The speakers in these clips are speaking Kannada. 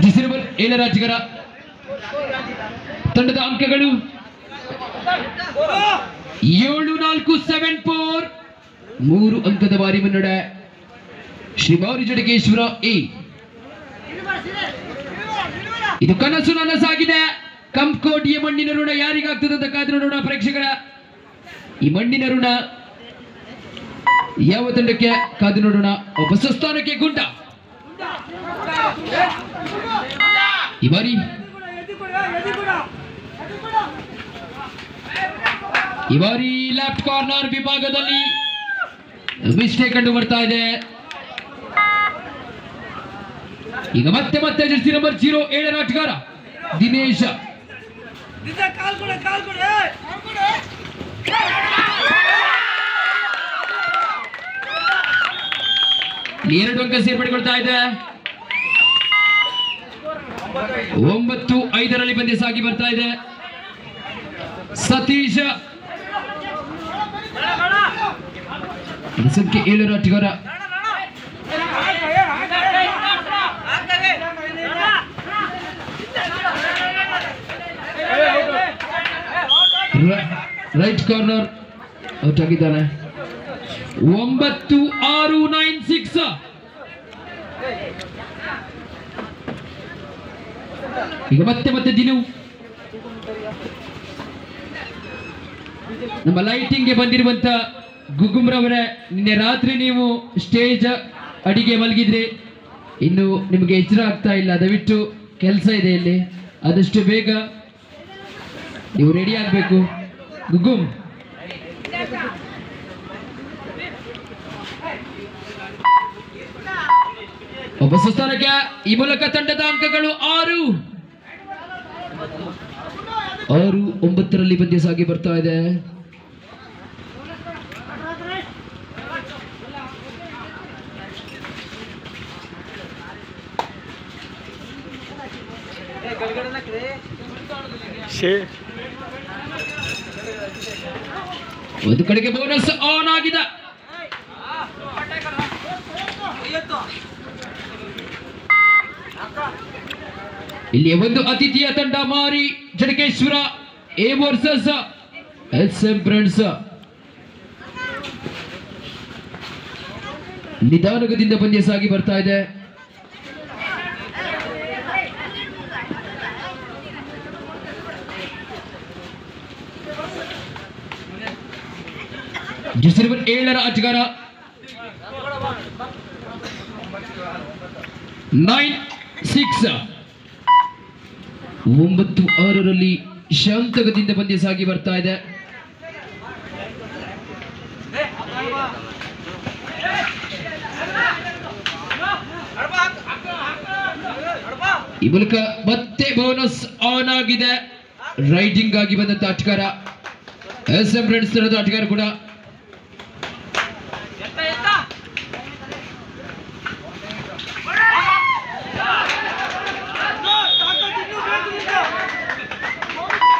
ಡಿಸೆಂಬರ್ ಏಳ ರಾಜ್ಯಗಳ ತಂಡದ ಅಂಕಗಳು ಏಳು ನಾಲ್ಕು ಸೆವೆನ್ ಫೋರ್ ಮೂರು ಅಂಕದ ಬಾರಿ ಮುನ್ನಡ ಶ್ರೀಮೌರಿ ಜಡಗೇಶ್ವರ ಎ. ಇದು ಕನಸು ನನಸಾಗಿದೆ. ಕಂಪ್ಕೋಟಿಯ ಮಣ್ಣಿನ ಋಣ ಯಾರಿಗಾಗ್ತದೆ ಅಂತ ಕಾದು ನೋಡೋಣ ಪ್ರೇಕ್ಷಕರ. ಈ ಮಣ್ಣಿನ ಋಣ ಯಾವ ತಂಡಕ್ಕೆ ಕಾದು ನೋಡೋಣ? ಹೊಸ ಸ್ಥಾನಕ್ಕೆ ಗುಂಟ ಈ ಬಾರಿ ಈ ಬಾರಿ ಲೆಫ್ಟ್ ಕಾರ್ನರ್ ವಿಭಾಗದಲ್ಲಿ ಮಿಸ್ಟೇಕ್ ಕಂಡು ಬರ್ತಾ ಇದೆ. ಈಗ ಮತ್ತೆ ಮತ್ತೆ ಜರ್ಸಿ ನಂಬರ್ ಜೀರೋ ಏಳರ ಆಟಗಾರ ದಿನೇಶ ಕಾಲ್ ಕೊಡ ಕಾಲ್ ಕೊಡ ಎರಡು ಅಂಕ ಸೇರ್ಪಡೆಗೊಳ್ತಾ ಇದೆ? ಒಂಬತ್ತು, ಐದರಲ್ಲಿ ಬಂದಿ ಸಾಗಿ ಬರ್ತಾ ಇದೆ. ಸತೀಶ. ಸಂಖ್ಯೆ ಏಳರ ಆಟಗಾರ ರೈಟ್ ಕಾರ್ನರ್ ಔಟ್ ಒಂಬತ್ತು, ಆರು, ನೈನ್, ಸಿಕ್ಸ್. ಈಗ ಮತ್ತೆ ಮತ್ತೆ ದಿನವು. ನಮ್ಮ ಲೈಟಿಂಗ್ಗೆ ಬಂದಿರುವಂತ ಗುಗುಮ್ರವರೇ ನಿನ್ನೆ ರಾತ್ರಿ ನೀವು ಸ್ಟೇಜ್ ಅಡಿಗೆ ಮಲಗಿದ್ರಿ ಇನ್ನು ನಿಮಗೆ ಎಚ್ಚರ ಆಗ್ತಾ ಇಲ್ಲ. ದಯವಿಟ್ಟು ಕೆಲಸ ಇದೆ ಇಲ್ಲಿ. ಆದಷ್ಟು ಬೇಗ ನೀವು ರೆಡಿ ಆಗಬೇಕು. ಗುಗುಮ್. ಒಬ್ಬ ಸುಸ್ತಾರಕ್ಕೆ ಈ ಮೂಲಕ ತಂಡದ ಅಂಕಗಳು ಆರು. ಆರು ಒಂಬತ್ತರಲ್ಲಿ ಪದ್ಯ ಸಾಗಿ ಬರ್ತಾ ಇದೆ ಒಂದು ಕಡೆಗೆ ಬೋನಸ್ ಆನ್ ಆಗಿದೆ ಇಲ್ಲಿ ಒಂದು ಅತಿಥಿಯ ತಂಡ ಮಾರಿ Jadakeshwara, A versus, S M friends. ನಿಧಾನಗದಿಂದ ಪಂದ್ಯ ಸಾಗಿ ಬರ್ತಾ ಇದೆ. ಡಿಸೆಂಬರ್ ಏಳರ ಆಟಗಾರ ನೈನ್ ಸಿಕ್ಸ್ ಒಂಬತ್ತು ಆರರಲ್ಲಿ ಶಾಂತಗದಿಂದ ಬಂದೆ ಸಾಗಿ ಬರ್ತಾ ಇದೆ. ಈ ಮೂಲಕ ಮತ್ತೆ ಬೋನಸ್ ಆನ್ ಆಗಿದೆ. ರೈಡಿಂಗ್ ಆಗಿ ಬಂದಂತ ಆಟಗಾರ. ಎಸ್ ಎಂ ಫ್ರೆಂಡ್ಸ್ ತರದ ಆಟಗಾರ ಕೂಡ.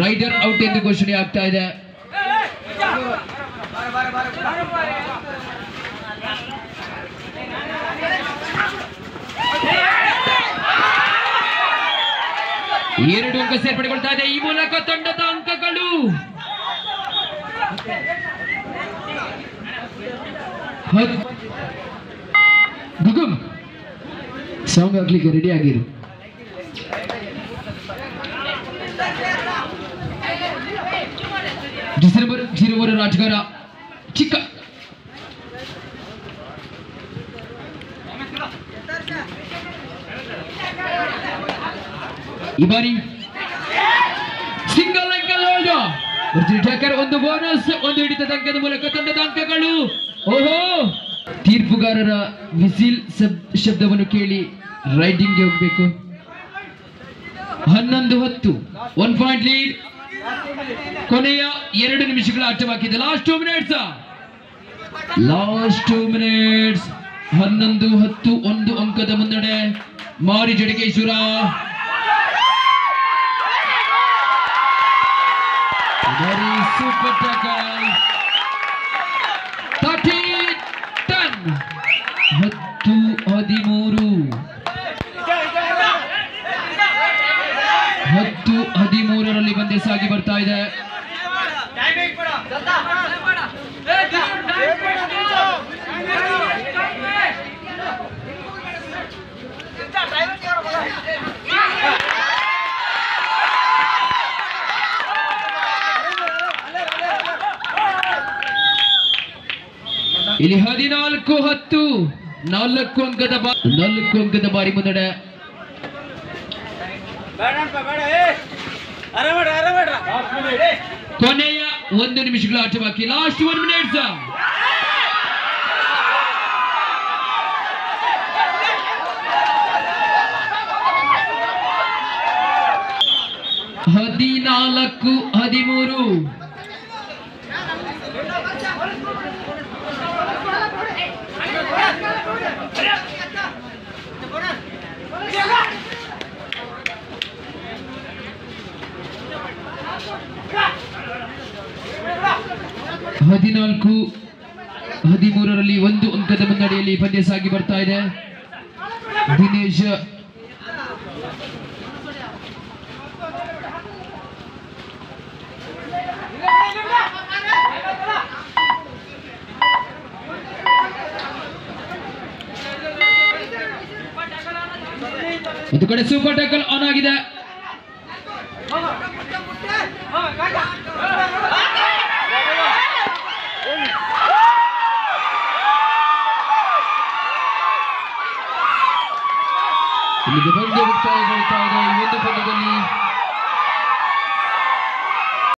ರೈಡರ್ ಔಟ್ ಎಂದು ಘೋಷಣೆ ಆಗ್ತಾ ಇದೆ. ಎರಡು ಅಂಕ ಸೇರ್ಪಡೆಗೊಳ್ತಾ ಇದೆ. ಈ ಮೂಲಕ ತಂಡದ ಅಂಕಗಳು. ಗುಗುಮ್ ಸಾಂಗ್ ಆಗ್ಲಿಕ್ಕೆ ರೆಡಿ ಆಗಿರು. ಡಿಸೆಂಬರ್ ಜೀರೋವರ ರಾಜಗಾರ ಚಿಕ್ಕ ಈ ಬಾರಿ ಸಿಂಗಲ್ ಅಂಕಲ್ ಠಾಕರ್ ಒಂದು ಬೋನಸ್ ಒಂದು ಹಿಡಿತದ ಅಂಕದ ಮೂಲಕ ತಂಡದ ಅಂಕಗಳು ಓಹೋ! ತೀರ್ಪುಗಾರರ ವಿಸಿಲ್ ಶಬ್- ಶಬ್ದವನ್ನು ಕೇಳಿ ರೈಡಿಂಗ್ಗೆ ಹೋಗ್ಬೇಕು. ಹನ್ನೊಂದು ಹತ್ತು ಒನ್ ಪಾಯಿಂಟ್ ಲೀಡ್ ಕೊನೆಯ ಎರಡು ನಿಮಿಷಗಳ ಆಟವಾಗಿದೆ last two minutes last two minutes ಹನ್ನೊಂದು ಹತ್ತು ಒಂದು ಅಂಕದ ಮುನ್ನಡೆ. ಮಾರಿ ಜಡಗೇಶ್ವರ ಸೂಪರ್ ಹದಿಮೂರರಲ್ಲಿ ಬಂದೆ ಸಾಗಿ ಬರ್ತಾ ಇದೆ ಇಲ್ಲಿ ಹದಿನಾಲ್ಕು ಹತ್ತು ನಾಲ್ಕು ಅಂಕದ ಬಾ ನಾಲ್ಕು ಅಂಕದ ಬಾರಿ ಮುನ್ನಡೆ ಕೊನೆಯ ಒಂದು ನಿಮಿಷಗಳ ಆಟ ಬಾಕಿ. ಲಾಸ್ಟ್ ಒನ್ ಮಿನಿಟ್ಸ್ ಹದಿನಾಲ್ಕು ಹದಿಮೂರು. ಹದಿನಾಲ್ಕು, ಹದಿಮೂರರಲ್ಲಿ ಒಂದು ಅಂಕದ ಮುನ್ನಡೆಯಲ್ಲಿ ಪಂದ್ಯ ಸಾಗಿ ಬರ್ತಾ ಇದೆ. ದಿನೇಶ್ ಒಂದು ಕಡೆ ಸೂಪರ್ ಟ್ಯಾಕಲ್ ಆನ್ ಆಗಿದೆ. ಇಲ್ಲಿಗೆ ಪಂದ್ಯ ಮುಕ್ತಾಯಗೊಳ್ತಾ ಇದೆ ಈ ಒಂದು ಪಂದ್ಯದಲ್ಲಿ